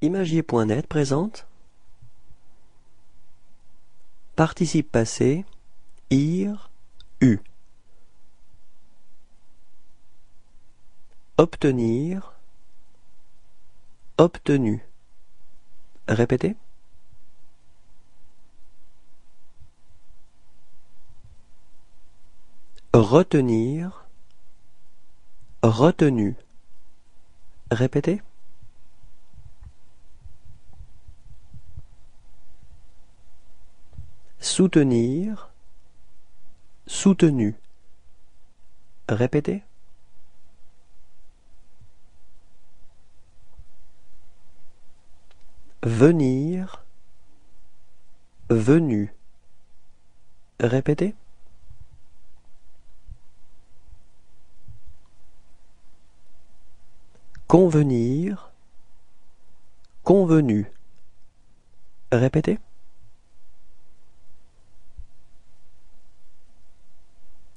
Imagier.net présente Participe passé IR U. Obtenir Obtenu. Répétez. Retenir Retenu. Répétez Soutenir, soutenu. Répétez. Venir, venu. Répétez. Convenir, convenu. Répétez.